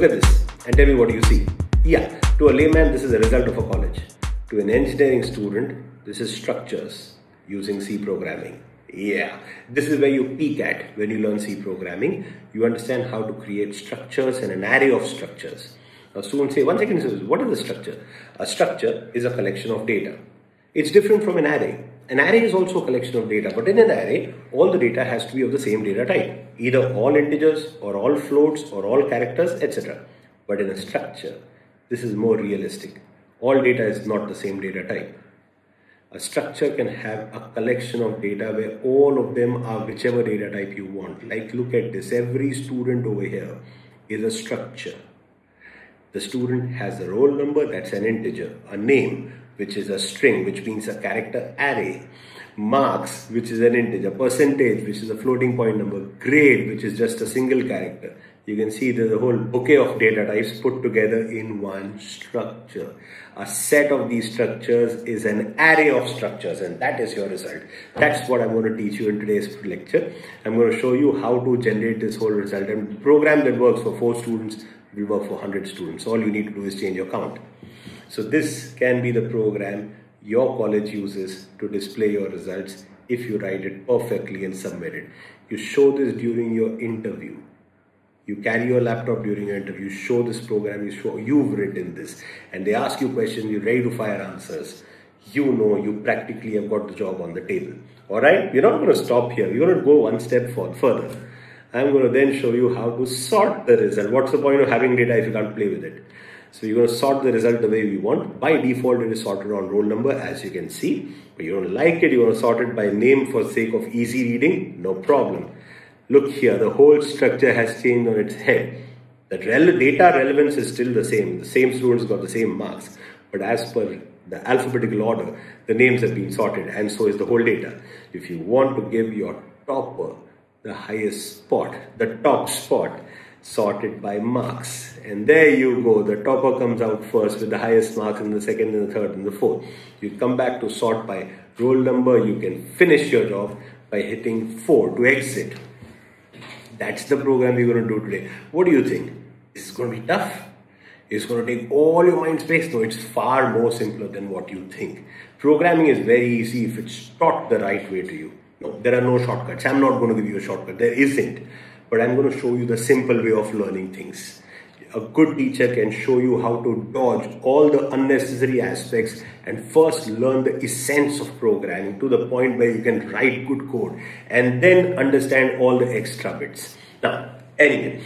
Look at this and tell me what you see. Yeah, to a layman, this is the result of a college. To an engineering student, this is structures using C programming. Yeah, this is where you peak at when you learn C programming. You understand how to create structures and an array of structures. Now, students say, one second, what is a structure? A structure is a collection of data. It's different from an array. An array is also a collection of data, but in an array, all the data has to be of the same data type, either all integers or all floats or all characters, etc. But in a structure, this is more realistic. All data is not the same data type. A structure can have a collection of data where all of them are whichever data type you want. Like, look at this every student over here is a structure. The student has a roll number, that's an integer, a name, which is a string, which means a character array, marks, which is an integer, percentage, which is a floating point number, grade, which is just a single character. You can see there's a whole bouquet of data types put together in one structure. A set of these structures is an array of structures, and that is your result. That's what I'm going to teach you in today's lecture. I'm going to show you how to generate this whole result. And program that works for four students will work for 100 students. All you need to do is change your count. So this can be the program your college uses to display your results if you write it perfectly and submit it. You show this during your interview. You carry your laptop during your interview, show this program, you show you've written this, and they ask you questions, you're ready to fire answers. You know you practically have got the job on the table. Alright? We're not going to stop here, we're going to go one step further. I'm going to then show you how to sort the result. What's the point of having data if you can't play with it? So you're going to sort the result the way we want. By default, it is sorted on roll number as you can see. But you don't like it, you want to sort it by name for sake of easy reading, no problem. Look here, the whole structure has changed on its head. The data relevance is still the same. The same students got the same marks. But as per the alphabetical order, the names have been sorted and so is the whole data. If you want to give your topper the highest spot, the top spot, sorted by marks. And there you go, the topper comes out first with the highest marks and the second and the third and the fourth. You come back to sort by roll number, you can finish your job by hitting 4 to exit. That's the program we're going to do today. What do you think? Is this going to be tough? It's going to take all your mind space? No, it's far more simpler than what you think. Programming is very easy if it's taught the right way to you. No, there are no shortcuts. I'm not going to give you a shortcut. There isn't but I'm going to show you the simple way of learning things. A good teacher can show you how to dodge all the unnecessary aspects and first learn the essence of programming to the point where you can write good code and then understand all the extra bits. Now, anyway,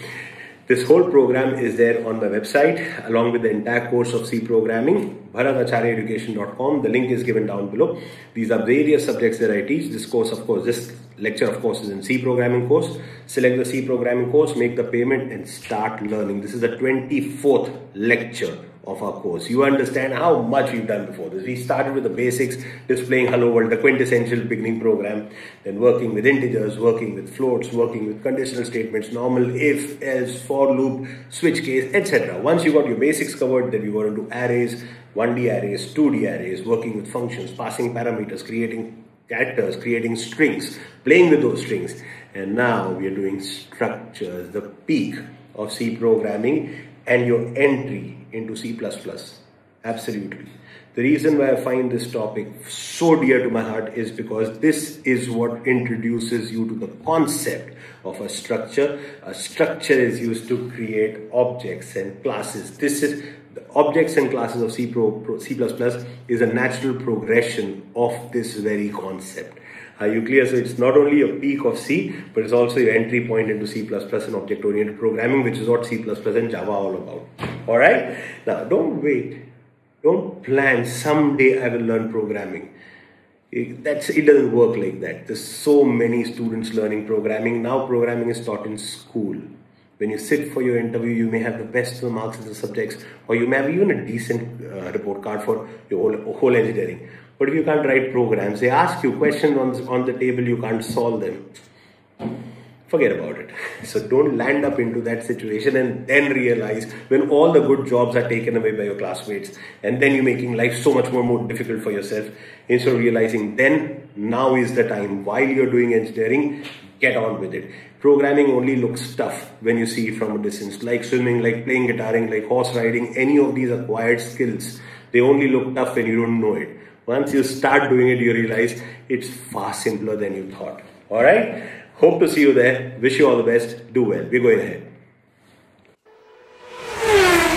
this whole program is there on my website along with the entire course of C programming, bharatacharyaeducation.com. The link is given down below. These are various subjects that I teach. This course, of course, this lecture, of course, is in C programming course. Select the C programming course, make the payment, and start learning. This is the 24th lecture of our course. You understand how much we've done before this. We started with the basics, displaying Hello World, the quintessential beginning program, then working with integers, working with floats, working with conditional statements, normal, if, else, for loop, switch case, etc. Once you got your basics covered, then we go into arrays, 1D arrays, 2D arrays, working with functions, passing parameters, creating characters, creating strings, playing with those strings. And now we are doing structures, the peak of C programming and your entry into C++. Absolutely. The reason why I find this topic so dear to my heart is because this is what introduces you to the concept of a structure. A structure is used to create objects and classes. This is the objects and classes of C, Pro, Pro, C++ is a natural progression of this very concept. Uh, are you clear? So it's not only a peak of C, but it's also your entry point into C++ and object-oriented programming, which is what C++ and Java are all about. All right? Now, don't wait. Don't plan, someday I will learn programming. It, that's, it doesn't work like that. There's so many students learning programming. Now programming is taught in school. When you sit for your interview, you may have the best marks in the subjects, or you may have even a decent uh, report card for your whole, whole engineering. But if you can't write programs, they ask you questions on, on the table, you can't solve them. Forget about it. So don't land up into that situation and then realize when all the good jobs are taken away by your classmates and then you're making life so much more, more difficult for yourself. Instead of realizing then now is the time while you're doing engineering, get on with it. Programming only looks tough when you see it from a distance, like swimming, like playing guitaring, like horse riding, any of these acquired skills. They only look tough when you don't know it. Once you start doing it, you realize it's far simpler than you thought. Alright? Hope to see you there. Wish you all the best. Do well. We're going ahead.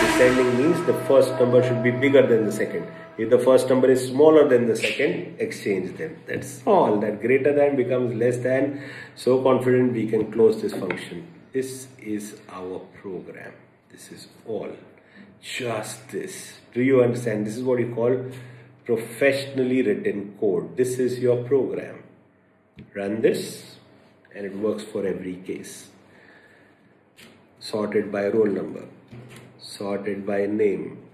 Descending means the first number should be bigger than the second. If the first number is smaller than the second, exchange them. That's oh. all. That greater than becomes less than. So confident we can close this function. This is our program. This is all. Just this. Do you understand? This is what you call professionally written code. This is your program. Run this and it works for every case. Sorted by roll number, sorted by name,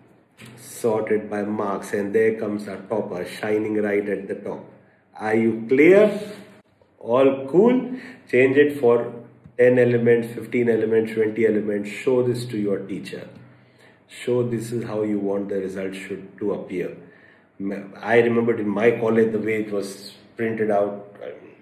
sorted by marks and there comes our topper shining right at the top. Are you clear? All cool? Change it for 10 elements, 15 elements, 20 elements. Show this to your teacher. Show this is how you want the result should to appear. I remembered in my college the way it was printed out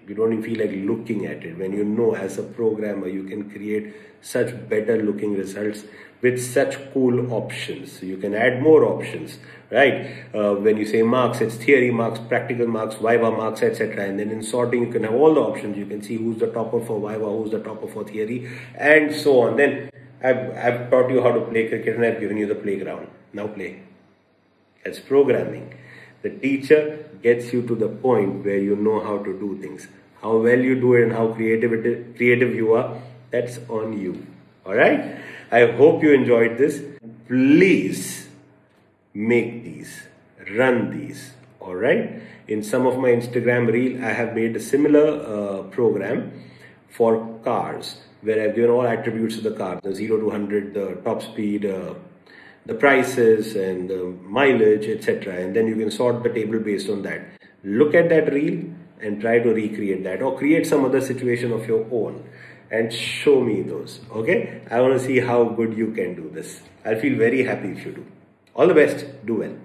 you don't even feel like looking at it. When you know as a programmer you can create such better looking results with such cool options. You can add more options right? Uh, when you say marks it's theory marks practical marks viva marks etc and then in sorting you can have all the options. You can see who's the topper for viva who's the topper for theory and so on. Then I've, I've taught you how to play cricket and I've given you the playground. Now play. That's programming the teacher gets you to the point where you know how to do things. How well you do it and how creative, it, creative you are, that's on you. Alright? I hope you enjoyed this. Please make these, run these. Alright? In some of my Instagram reel, I have made a similar uh, program for cars where I've given all attributes of the car the 0 to 100, the top speed, uh, the prices and the mileage, etc. And then you can sort the table based on that. Look at that reel and try to recreate that or create some other situation of your own and show me those. Okay? I want to see how good you can do this. I'll feel very happy if you do. All the best. Do well.